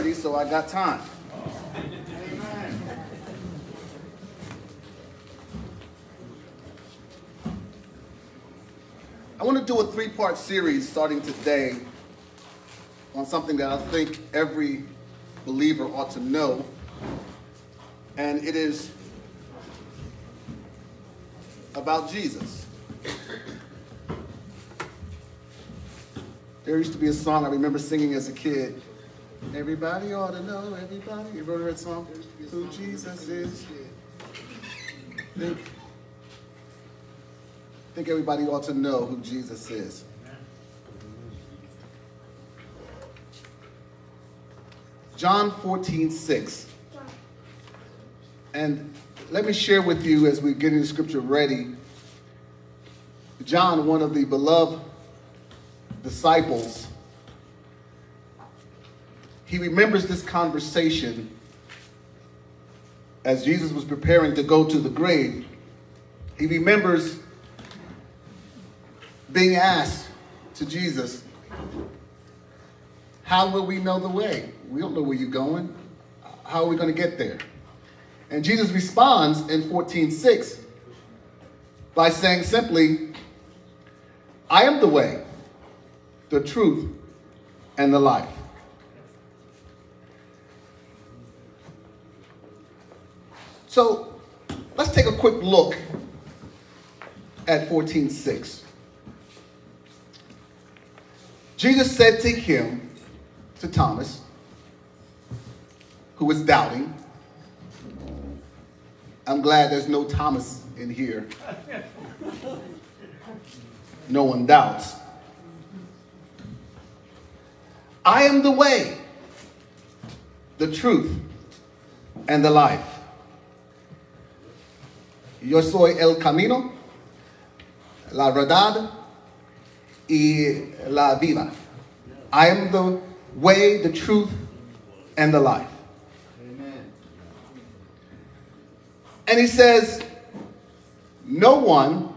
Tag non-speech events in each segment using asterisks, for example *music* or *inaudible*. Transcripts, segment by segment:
6.30, so I got time. I want to do a three-part series starting today on something that I think every believer ought to know. And it is about Jesus. There used to be a song I remember singing as a kid. Everybody ought to know, everybody. You heard that song? Who Jesus is. Think, think everybody ought to know who Jesus is. John 14, 6. And let me share with you as we get the scripture ready. John, one of the beloved disciples, he remembers this conversation as Jesus was preparing to go to the grave. He remembers being asked to Jesus, How will we know the way? We don't know where you're going. How are we going to get there? And Jesus responds in 14:6 by saying simply, I am the way, the truth, and the life. So let's take a quick look at 14:6. Jesus said to him, to Thomas, who was doubting, I'm glad there's no Thomas in here. No one doubts. I am the way, the truth, and the life. Yo soy el camino, la verdad, y la vida. I am the way, the truth, and the life. Amen. And he says, no one,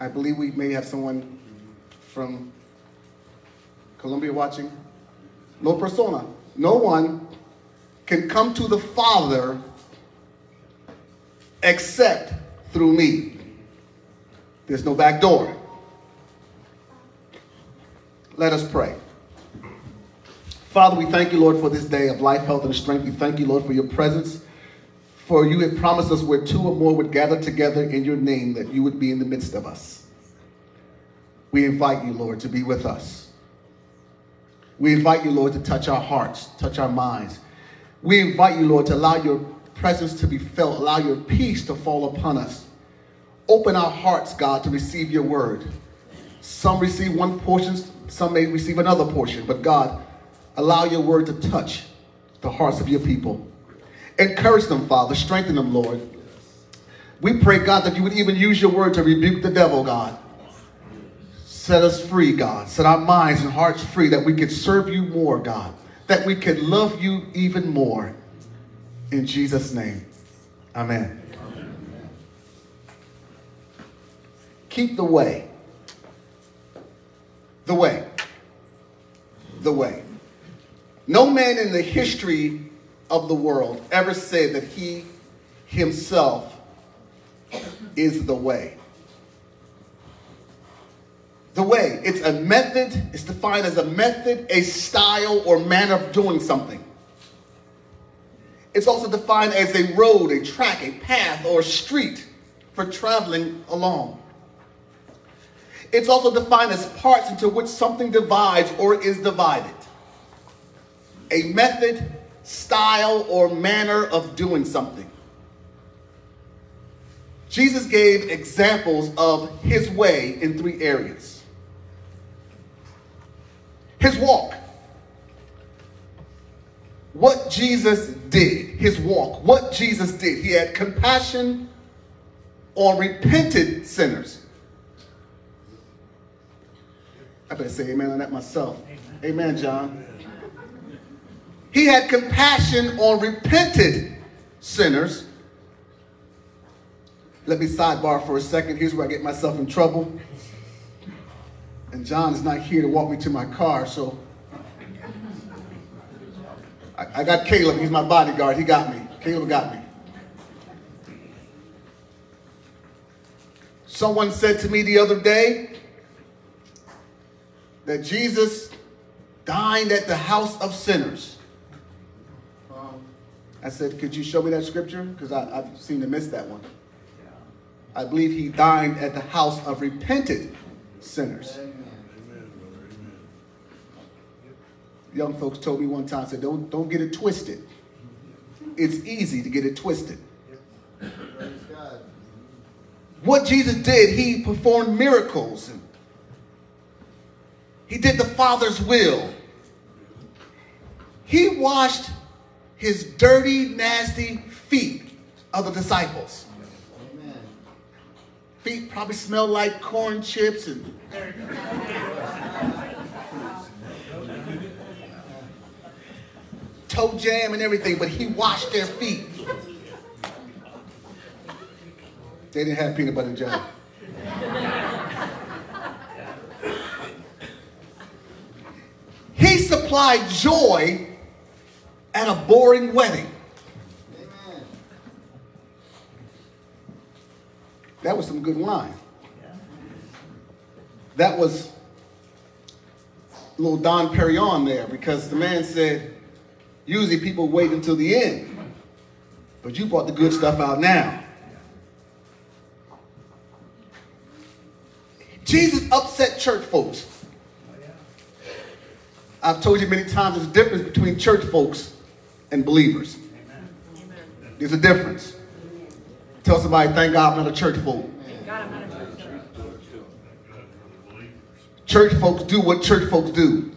I believe we may have someone from Colombia watching. No persona. No one can come to the Father except through me. There's no back door. Let us pray. Father, we thank you, Lord, for this day of life, health, and strength. We thank you, Lord, for your presence. For you had promised us where two or more would gather together in your name, that you would be in the midst of us. We invite you, Lord, to be with us. We invite you, Lord, to touch our hearts, touch our minds. We invite you, Lord, to allow your presence to be felt, allow your peace to fall upon us. Open our hearts, God, to receive your word. Some receive one portion, some may receive another portion, but God, allow your word to touch the hearts of your people. Encourage them, Father. Strengthen them, Lord. We pray, God, that you would even use your word to rebuke the devil, God. Set us free, God. Set our minds and hearts free that we could serve you more, God. That we could love you even more. In Jesus' name, amen. amen. Keep the way. The way. The way. No man in the history of the world ever said that he himself is the way. The way, it's a method, it's defined as a method, a style, or manner of doing something. It's also defined as a road, a track, a path, or a street for traveling along. It's also defined as parts into which something divides or is divided. A method, style, or manner of doing something. Jesus gave examples of his way in three areas. His walk. What Jesus did, his walk, what Jesus did. He had compassion on repentant sinners. I better say amen on that myself. Amen John. He had compassion on repented sinners. Let me sidebar for a second. Here's where I get myself in trouble. And John is not here to walk me to my car, so I, I got Caleb. He's my bodyguard. He got me. Caleb got me. Someone said to me the other day that Jesus dined at the house of sinners. I said, could you show me that scripture? Because I've seemed to miss that one. I believe he dined at the house of repentant sinners. Young folks told me one time, said, don't, don't get it twisted. It's easy to get it twisted. What Jesus did, he performed miracles. He did the Father's will. He washed his dirty, nasty feet of the disciples. Amen. Feet probably smell like corn chips and toe jam and everything, but he washed their feet. They didn't have peanut butter and jelly. he supplied joy at a boring wedding. That was some good wine. That was little Dom Perignon there because the man said, usually people wait until the end, but you brought the good stuff out now. Jesus upset church folks. I've told you many times there's a difference between church folks and believers. There's a difference. Tell somebody, thank God I'm not a church folk. Church folks do what church folks do.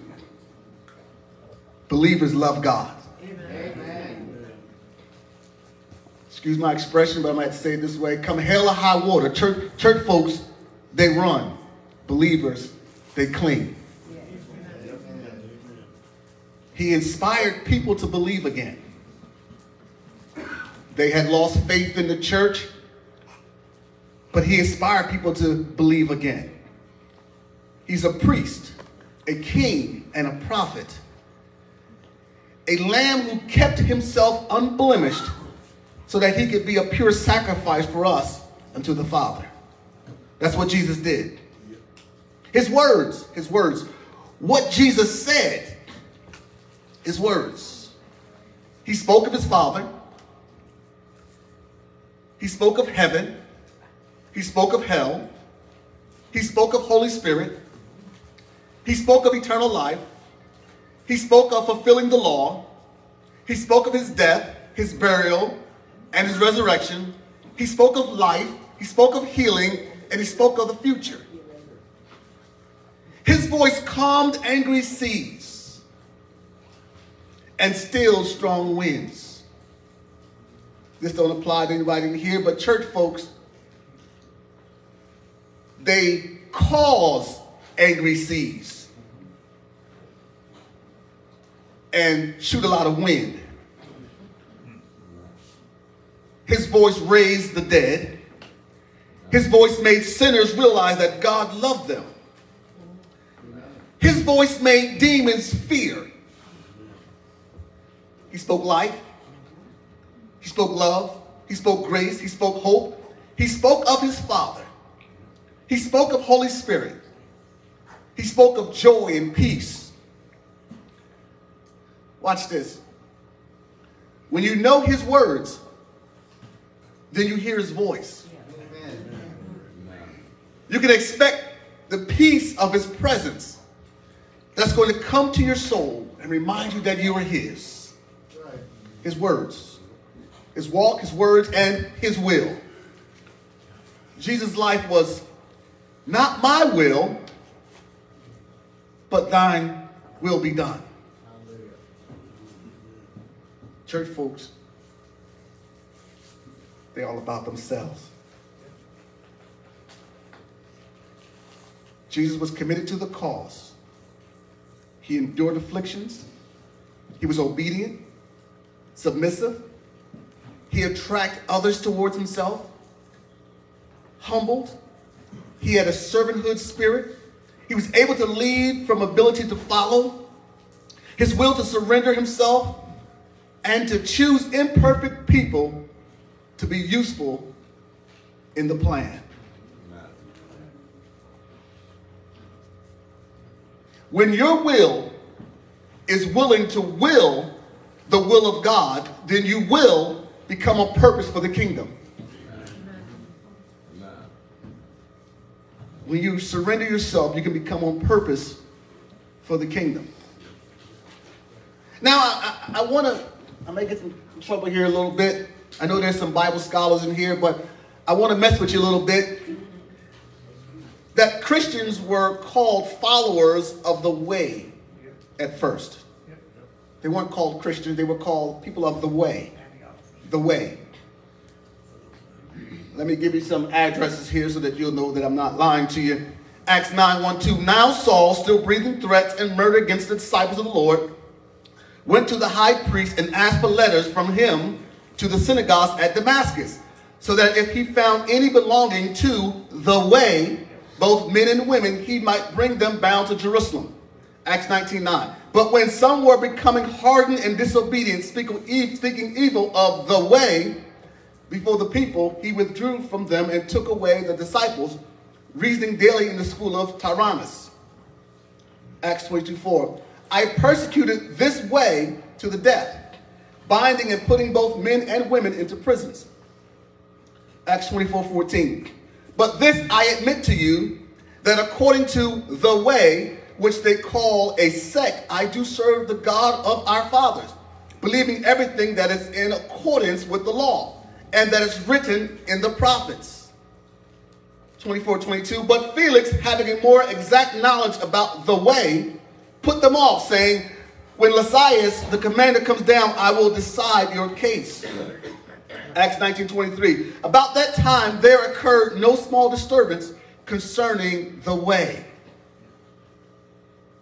Believers love God. Amen. Excuse my expression, but I might say it this way. Come hell or high water. Church, church folks, they run. Believers, they cling. He inspired people to believe again. They had lost faith in the church, but he inspired people to believe again. He's a priest, a king, and a prophet. A lamb who kept himself unblemished so that he could be a pure sacrifice for us unto the Father. That's what Jesus did. His words, his words, what Jesus said his words. He spoke of his Father. He spoke of heaven. He spoke of hell. He spoke of Holy Spirit. He spoke of eternal life. He spoke of fulfilling the law. He spoke of his death, his burial, and his resurrection. He spoke of life. He spoke of healing, and he spoke of the future. His voice calmed angry seas and still strong winds. This don't apply to anybody in here, but church folks, they cause angry seas and shoot a lot of wind. His voice raised the dead. His voice made sinners realize that God loved them. His voice made demons fear. He spoke life. He spoke love. He spoke grace. He spoke hope. He spoke of his Father. He spoke of Holy Spirit. He spoke of joy and peace. Watch this. When you know his words, then you hear his voice. You can expect the peace of his presence that's going to come to your soul and remind you that you are his his words, his walk, his words, and his will. Jesus' life was not my will, but thine will be done. Church folks, they're all about themselves. Jesus was committed to the cause. He endured afflictions. He was obedient submissive. He attracted others towards himself, humbled. He had a servanthood spirit. He was able to lead from ability to follow. His will to surrender himself and to choose imperfect people to be useful in the plan. When your will is willing to will the will of God, then you will become a purpose for the kingdom. When you surrender yourself, you can become on purpose for the kingdom. Now, I, I, I want to, I may get some trouble here a little bit. I know there's some Bible scholars in here, but I want to mess with you a little bit. That Christians were called followers of the way at first. They weren't called Christians, they were called people of the way. The way. Let me give you some addresses here so that you'll know that I'm not lying to you. Acts 9 1 2. Now Saul, still breathing threats and murder against the disciples of the Lord, went to the high priest and asked for letters from him to the synagogues at Damascus, so that if he found any belonging to the way, both men and women, he might bring them bound to Jerusalem. Acts 19 9. But when some were becoming hardened and disobedient, speaking evil of the way, before the people, he withdrew from them and took away the disciples, reasoning daily in the school of Tyrannus. Acts 22 4. I persecuted this way to the death, binding and putting both men and women into prisons. Acts 24 14. But this I admit to you, that according to the way which they call a sect, I do serve the God of our fathers, believing everything that is in accordance with the law and that is written in the prophets. 24, 22. But Felix, having a more exact knowledge about the way, put them off, saying, When Lysias, the commander, comes down, I will decide your case. Acts 19.23. About that time, there occurred no small disturbance concerning the way.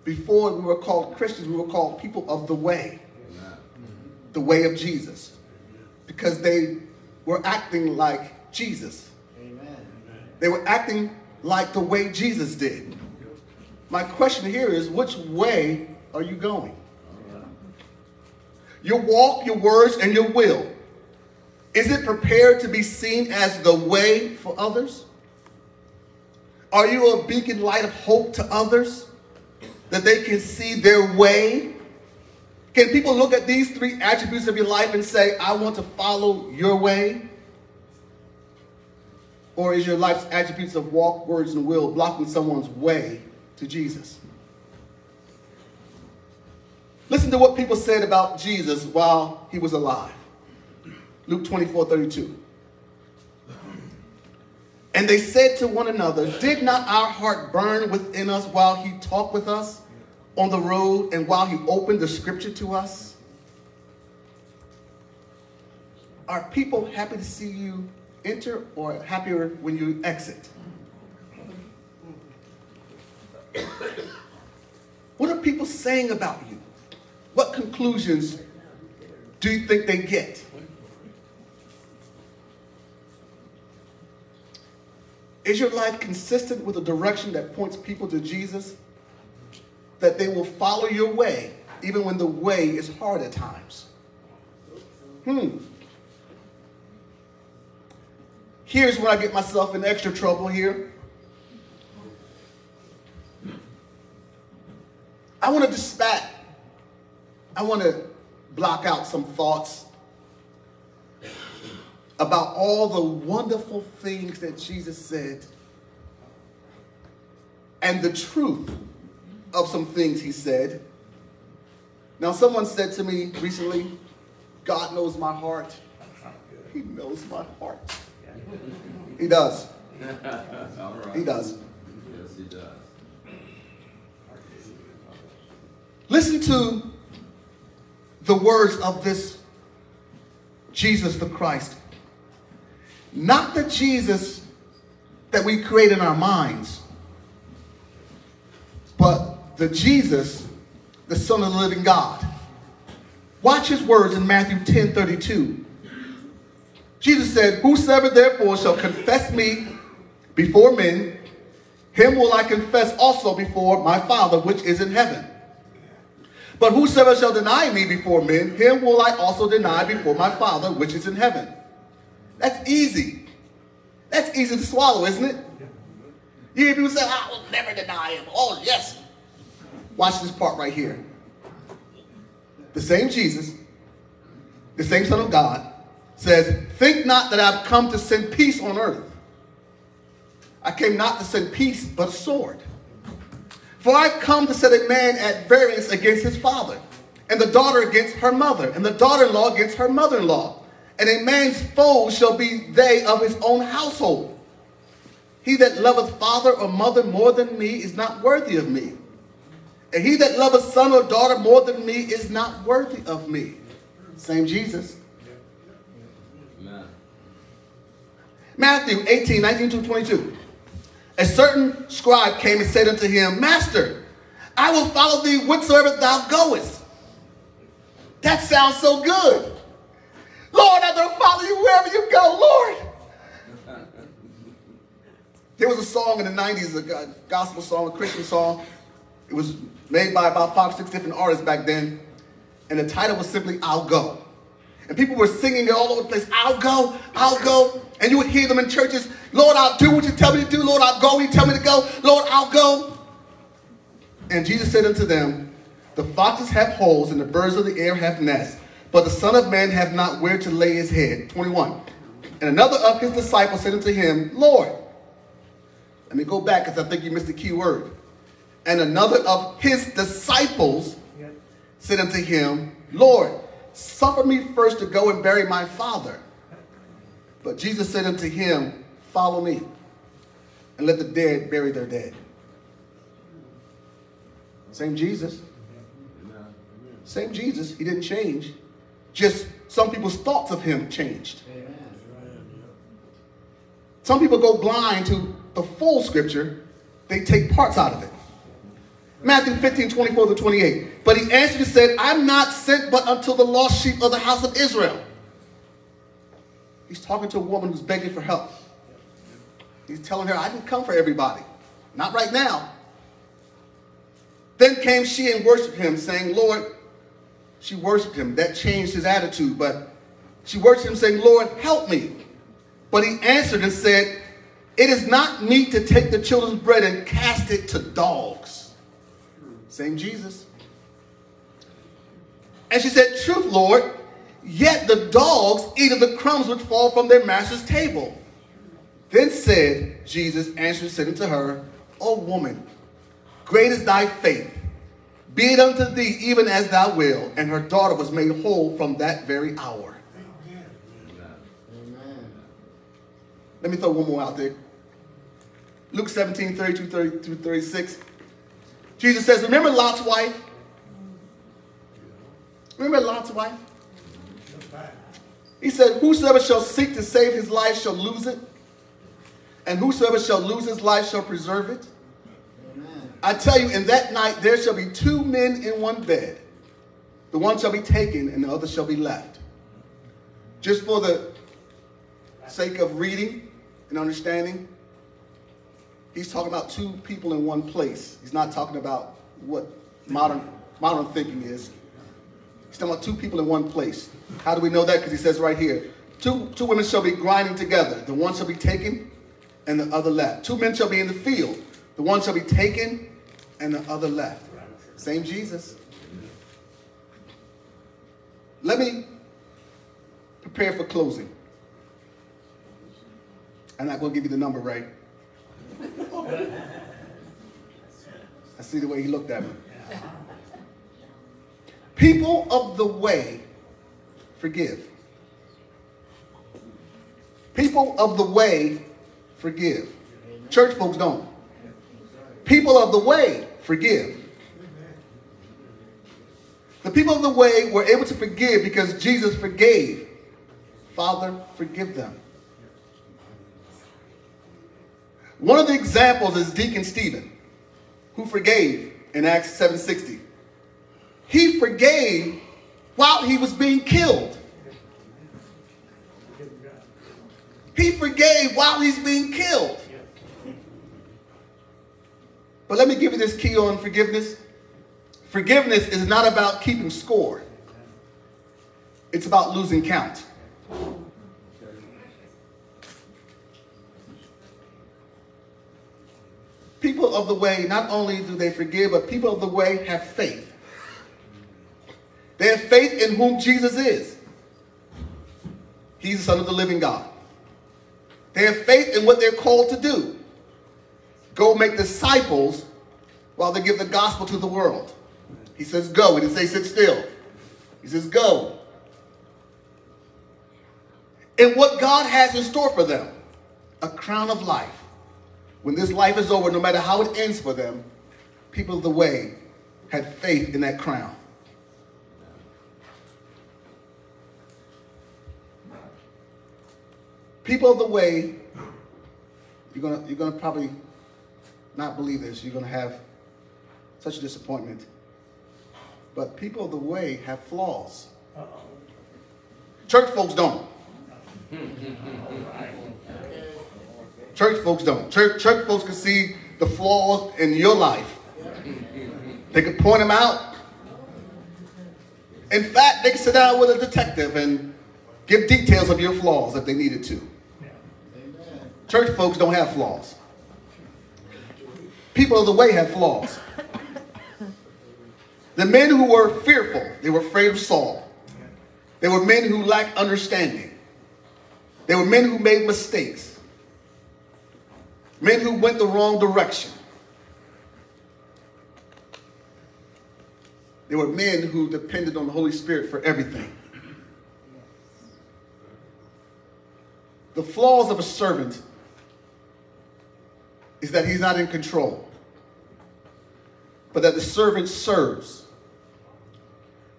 Before we were called Christians, we were called people of the way. The way of Jesus. Because they were acting like Jesus. Amen. They were acting like the way Jesus did. My question here is which way are you going? Your walk, your words, and your will. Is it prepared to be seen as the way for others? Are you a beacon light of hope to others that they can see their way? Can people look at these three attributes of your life and say, I want to follow your way? Or is your life's attributes of walk, words, and will blocking someone's way to Jesus? Listen to what people said about Jesus while he was alive. Luke 24, 32. And they said to one another, Did not our heart burn within us while he talked with us on the road and while he opened the scripture to us? Are people happy to see you enter or happier when you exit? What are people saying about you? What conclusions do you think they get? Is your life consistent with a direction that points people to Jesus? That they will follow your way, even when the way is hard at times? Hmm. Here's where I get myself in extra trouble here. I want to dispat, I want to block out some thoughts about all the wonderful things that Jesus said and the truth of some things he said. Now, someone said to me recently, God knows my heart. He knows my heart. He does. He does. Yes, he does. Listen to the words of this Jesus the Christ. Not the Jesus that we create in our minds, but the Jesus, the Son of the living God. Watch his words in Matthew 10 32. Jesus said, Whosoever therefore shall confess me before men, him will I confess also before my Father which is in heaven. But whosoever shall deny me before men, him will I also deny before my Father which is in heaven. That's easy. That's easy to swallow, isn't it? You hear people say, I will never deny him. Oh, yes. Watch this part right here. The same Jesus, the same Son of God, says, Think not that I've come to send peace on earth. I came not to send peace, but sword. For I've come to set a man at variance against his father, and the daughter against her mother, and the daughter-in-law against her mother-in-law. And a man's foes shall be they of his own household. He that loveth father or mother more than me is not worthy of me. And he that loveth son or daughter more than me is not worthy of me. Same Jesus. Matthew 18, 19 to 22. A certain scribe came and said unto him, Master, I will follow thee whithersoever thou goest. That sounds so good. Lord, I'm going to follow you wherever you go, Lord. There was a song in the 90s, a gospel song, a Christian song. It was made by about five, six different artists back then. And the title was simply, I'll Go. And people were singing it all over the place. I'll go, I'll go. And you would hear them in churches. Lord, I'll do what you tell me to do. Lord, I'll go when you tell me to go. Lord, I'll go. And Jesus said unto them, The foxes have holes and the birds of the air have nests, but the Son of Man have not where to lay his head. 21. And another of his disciples said unto him, Lord, let me go back because I think you missed the key word. And another of his disciples said unto him, Lord, Suffer me first to go and bury my father. But Jesus said unto him, Follow me, and let the dead bury their dead. Same Jesus. Same Jesus. He didn't change. Just some people's thoughts of him changed. Some people go blind to the full scripture. They take parts out of it. Matthew 15, 24 to 28. But he answered and said, I'm not sent but unto the lost sheep of the house of Israel. He's talking to a woman who's begging for help. He's telling her, I didn't come for everybody. Not right now. Then came she and worshiped him, saying, Lord, she worshiped him. That changed his attitude, but she worshiped him, saying, Lord, help me. But he answered and said, It is not meet to take the children's bread and cast it to dogs. Same Jesus. And she said, Truth, Lord, yet the dogs eat of the crumbs which fall from their master's table. Then said Jesus, answering, said unto her, O woman, great is thy faith. Be it unto thee even as thou wilt. And her daughter was made whole from that very hour. Amen. Let me throw one more out there. Luke 17, 32 30, 36. Jesus says, remember Lot's wife? Remember Lot's wife? He said, whosoever shall seek to save his life shall lose it. And whosoever shall lose his life shall preserve it. I tell you, in that night there shall be two men in one bed. The one shall be taken and the other shall be left. Just for the sake of reading and understanding, he's talking about two people in one place. He's not talking about what modern modern thinking is. He's talking about two people in one place. How do we know that? Because he says right here, two, two women shall be grinding together. The one shall be taken and the other left. Two men shall be in the field. The one shall be taken and the other left. Same Jesus. Let me prepare for closing. I'm not going to give you the number right. I see the way he looked at me. People of the way forgive. People of the way forgive. Church folks don't. People of the way forgive. The people of the way were able to forgive because Jesus forgave. Father, forgive them. One of the examples is Deacon Stephen, who forgave in Acts 7.60. He forgave while he was being killed. He forgave while he's being killed. But let me give you this key on forgiveness. Forgiveness is not about keeping score. It's about losing count. People of the way, not only do they forgive, but people of the way have faith. They have faith in whom Jesus is. He's the Son of the living God. They have faith in what they're called to do. Go make disciples while they give the gospel to the world. He says, go. He didn't say sit still. He says, go. And what God has in store for them a crown of life. When this life is over, no matter how it ends for them, people of the way had faith in that crown. People of the way, you're gonna you're gonna probably not believe this. You're gonna have such a disappointment. But people of the way have flaws. Church folks don't. *laughs* Church folks don't. Church, church folks can see the flaws in your life. They can point them out. In fact, they can sit down with a detective and give details of your flaws if they needed to. Church folks don't have flaws. People of the way have flaws. The men who were fearful, they were afraid of Saul. They were men who lacked understanding. They were men who made mistakes. Men who went the wrong direction. They were men who depended on the Holy Spirit for everything. The flaws of a servant is that he's not in control, but that the servant serves.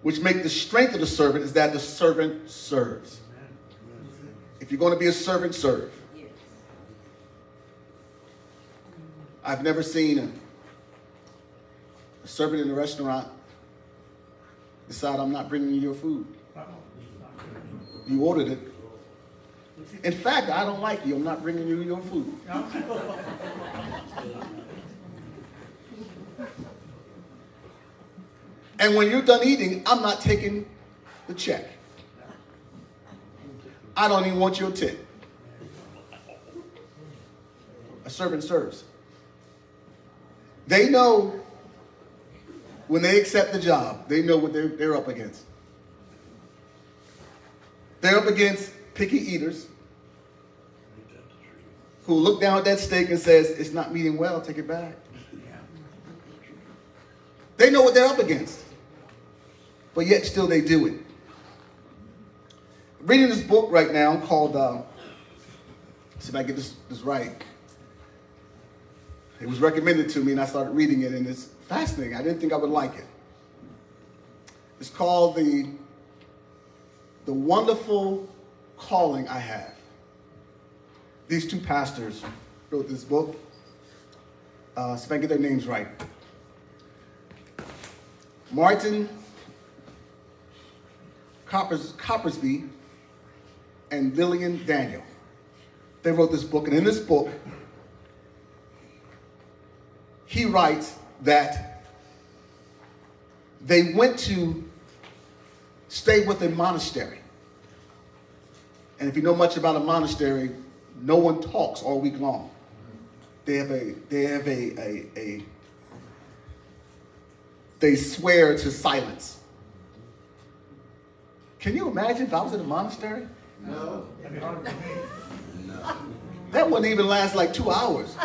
Which make the strength of the servant is that the servant serves. If you're going to be a servant, serve. I've never seen a, a servant in a restaurant decide I'm not bringing you your food. You ordered it. In fact, I don't like you. I'm not bringing you your food. *laughs* and when you're done eating, I'm not taking the check. I don't even want your tip. A servant serves. They know when they accept the job, they know what they're, they're up against. They're up against picky eaters who look down at that steak and says, it's not meeting well, take it back. They know what they're up against. But yet still they do it. reading this book right now called, uh, see if I get this, this right. It was recommended to me and I started reading it and it's fascinating. I didn't think I would like it. It's called the, the Wonderful Calling I Have. These two pastors wrote this book. Uh, so if I get their names right. Martin Coppers, Coppersby and Lillian Daniel. They wrote this book, and in this book, he writes that they went to stay with a monastery. And if you know much about a monastery, no one talks all week long. They have a, they have a, a, a they swear to silence. Can you imagine if I was in a monastery? No. no. That wouldn't even last like two hours.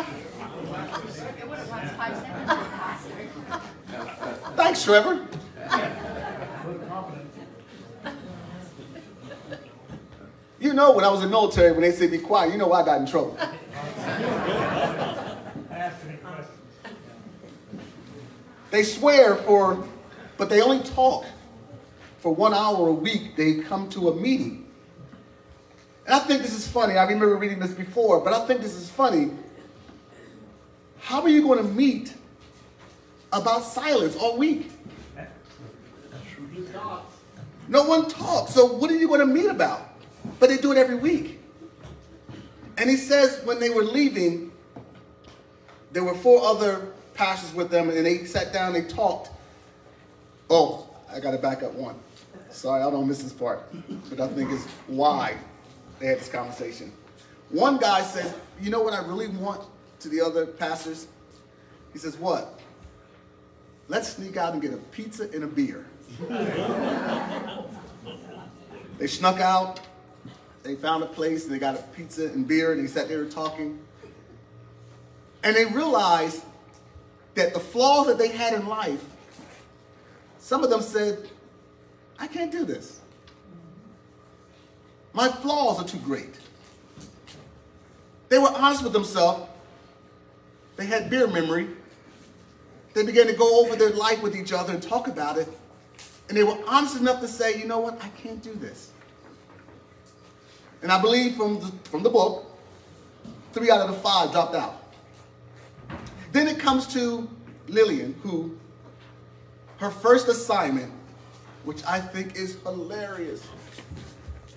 Thanks, Trevor. You know, when I was in the military, when they said be quiet, you know I got in trouble. they swear for, but they only talk for one hour a week. They come to a meeting. And I think this is funny. I remember reading this before, but I think this is funny. How are you going to meet about silence all week? No one talks. So what are you going to meet about? But they do it every week. And he says when they were leaving, there were four other pastors with them, and they sat down, they talked, Oh, I got to back up one. Sorry, I don't miss this part, but I think it's why they had this conversation. One guy says, You know what I really want to the other pastors? He says, What? Let's sneak out and get a pizza and a beer. *laughs* they snuck out, they found a place, and they got a pizza and beer, and they sat there talking. And they realized that the flaws that they had in life, some of them said, I can't do this. My flaws are too great. They were honest with themselves. They had beer memory. They began to go over their life with each other and talk about it. And they were honest enough to say, you know what, I can't do this. And I believe from the, from the book, three out of the five dropped out. Then it comes to Lillian, who her first assignment, which I think is hilarious.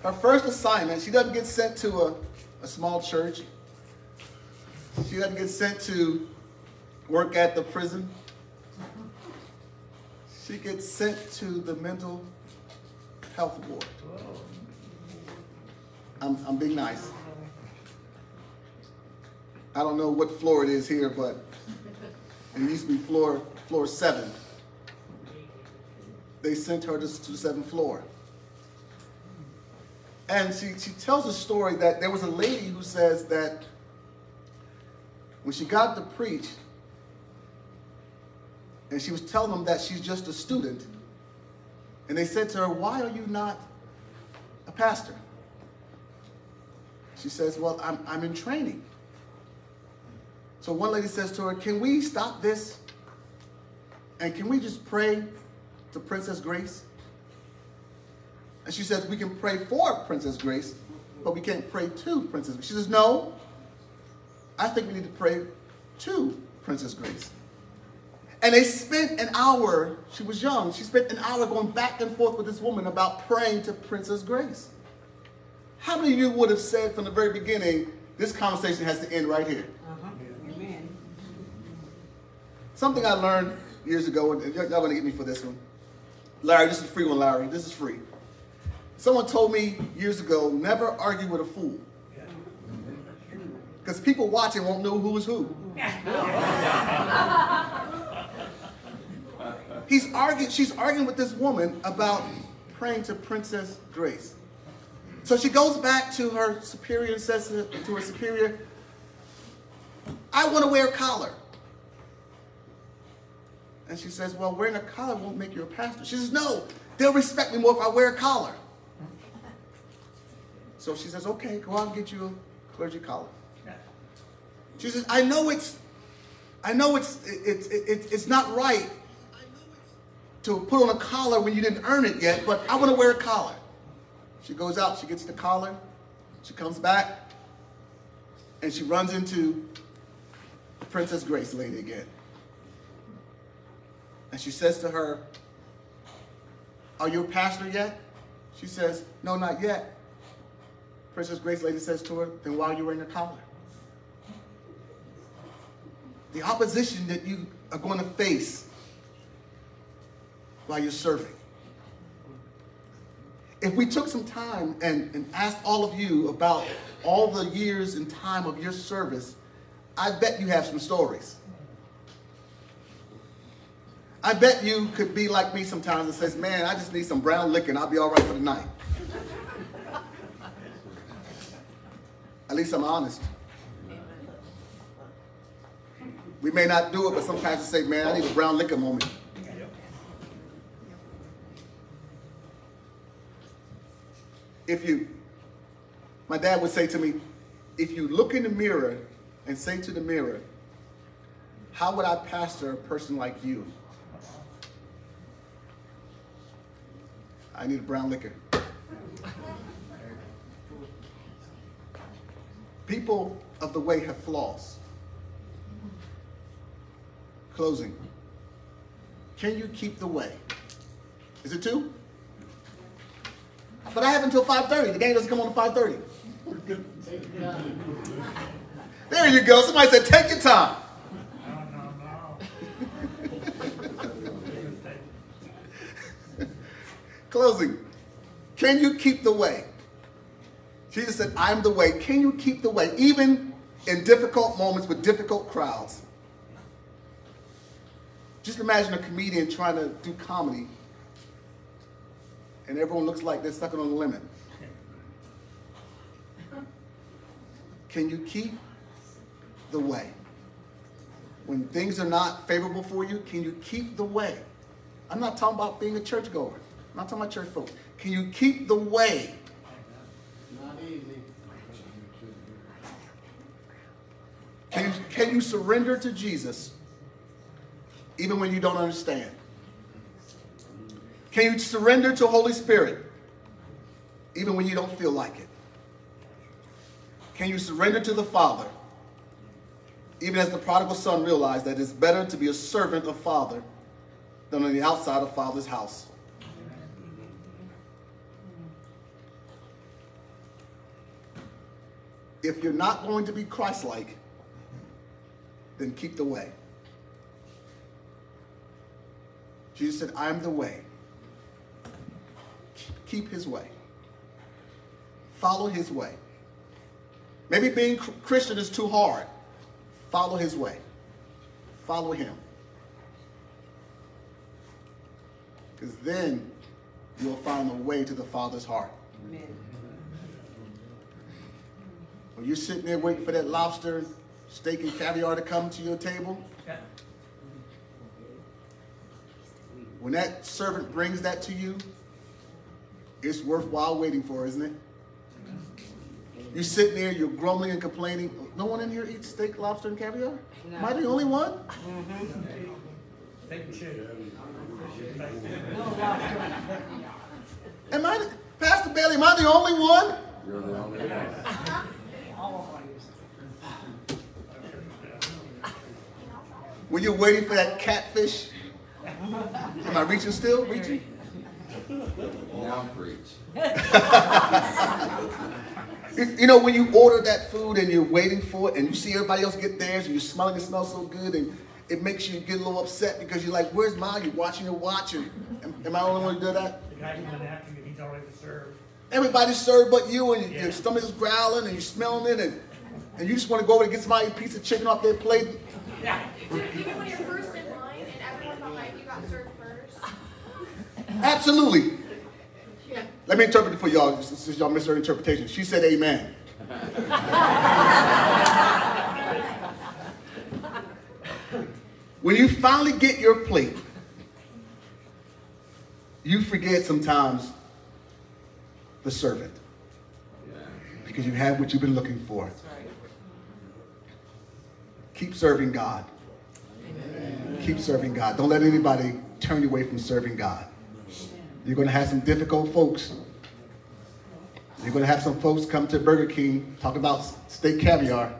Her first assignment, she doesn't get sent to a, a small church. She doesn't get sent to work at the prison. She gets sent to the mental health board. I'm, I'm being nice. I don't know what floor it is here, but it used to be floor floor seven. They sent her to, to the seventh floor. And she, she tells a story that there was a lady who says that when she got to preach, and she was telling them that she's just a student, and they said to her, Why are you not a pastor? She says, Well, I'm, I'm in training. So one lady says to her, Can we stop this? And can we just pray to Princess Grace? And she says, We can pray for Princess Grace, but we can't pray to Princess Grace. She says, No, I think we need to pray to Princess Grace. And they spent an hour, she was young, she spent an hour going back and forth with this woman about praying to Princess Grace. How many of you would have said from the very beginning, this conversation has to end right here? Uh-huh. Something I learned years ago, and y'all gonna get me for this one. Larry, this is free one, Larry. This is free. Someone told me years ago, never argue with a fool. Because people watching won't know who is who. *laughs* He's arguing, she's arguing with this woman about praying to Princess Grace. So she goes back to her superior and says to, to her superior, I want to wear a collar. And she says, Well, wearing a collar won't make you a pastor. She says, No, they'll respect me more if I wear a collar. So she says, Okay, go out and get you a clergy collar. She says, I know it's, I know it's, it's, it's, it's not right to put on a collar when you didn't earn it yet, but I want to wear a collar. She goes out, she gets the collar, she comes back, and she runs into Princess Grace lady again. And she says to her, Are you a pastor yet? She says, No, not yet. Princess Grace lady says to her, Then why are you wearing a collar? The opposition that you are going to face while you're serving. If we took some time and, and asked all of you about all the years and time of your service, I bet you have some stories. I bet you could be like me sometimes and says, man, I just need some brown liquor I'll be all right for the night. *laughs* At least I'm honest. We may not do it, but sometimes we say, man, I need a brown liquor moment. If you, my dad would say to me, if you look in the mirror and say to the mirror, how would I pastor a person like you? I need a brown liquor. People of the way have flaws. Closing. Can you keep the way? Is it two? But I have until 5.30. The game doesn't come on at 5.30. *laughs* There you go. Somebody said, take your time. *laughs* Closing. Can you keep the way? Jesus said, I'm the way. Can you keep the way? Even in difficult moments with difficult crowds. Just imagine a comedian trying to do comedy and everyone looks like they're sucking on a lemon. Can you keep the way? When things are not favorable for you, can you keep the way? I'm not talking about being a churchgoer. I'm not talking about church folks. Can you keep the way? Not easy. Can you, can you surrender to Jesus even when you don't understand? Can you surrender to Holy Spirit even when you don't feel like it? Can you surrender to the Father even as the prodigal son realized that it's better to be a servant of Father than on the outside of Father's house? If you're not going to be Christ-like, then keep the way. Jesus said, I am the way, keep his way. Follow his way. Maybe being Christian is too hard. Follow his way. Follow him. Because then you'll find the way to the Father's heart. Amen. When you're sitting there waiting for that lobster, steak, and caviar to come to your table, when that servant brings that to you, it's worthwhile waiting for, isn't it? You're sitting there, you're grumbling and complaining. No one in here eats steak, lobster, and caviar? No. Am I the only one? Mm-hmm. Am I, Pastor Bailey, am I the only one? You're the only one. When you're waiting for that catfish, am I reaching still? Reaching? Now preach. you know, when you order that food and you're waiting for it and you see everybody else get theirs and you're smelling it smells so good and it makes you get a little upset because you're like, where's mine? You're watching your watch. And, am, am I the only one who do that? The guy coming after you, he's already served. Everybody's served but you and yeah. your stomach is growling and you're smelling it and, and you just want to go over and get somebody a piece of chicken off their plate. Yeah. Even when you're first in line and everyone behind you got served first. Absolutely. Let me interpret it for y'all. since y'all missed her interpretation. She said amen. when you finally get your plate, you forget sometimes the servant. Because you have what you've been looking for. Keep serving God. Amen. Keep serving God. Don't let anybody turn you away from serving God. You're going to have some difficult folks. You're going to have some folks come to Burger King talk about steak caviar.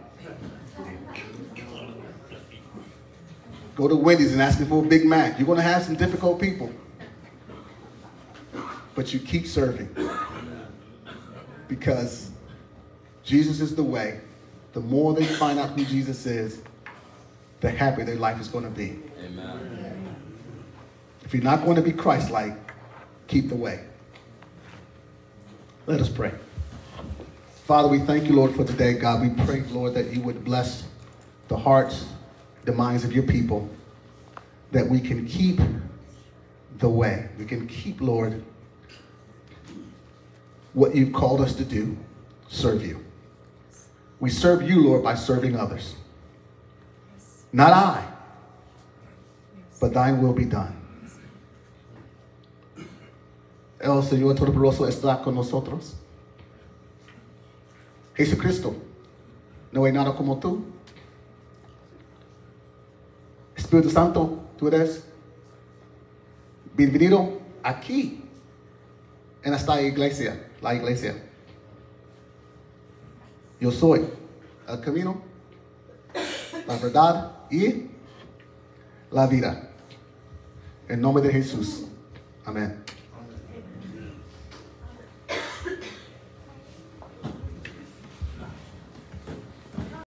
Go to Wendy's and ask for a Big Mac. You're going to have some difficult people. But you keep serving. Because Jesus is the way. The more they find out who Jesus is, the happier their life is going to be. Amen. If you're not going to be Christ-like, keep the way. Let us pray. Father, we thank you, Lord, for today, God. We pray, Lord, that you would bless the hearts, the minds of your people, that we can keep the way. We can keep, Lord, what you've called us to do, serve you. We serve you, Lord, by serving others. Not I, but thine will be done. El Señor Todopoderoso está con nosotros. Jesucristo, no hay nada como tú. Espíritu Santo, tú eres bienvenido aquí en esta iglesia, la iglesia. Yo soy el camino, la verdad y la vida. En nombre de Jesús. Amén.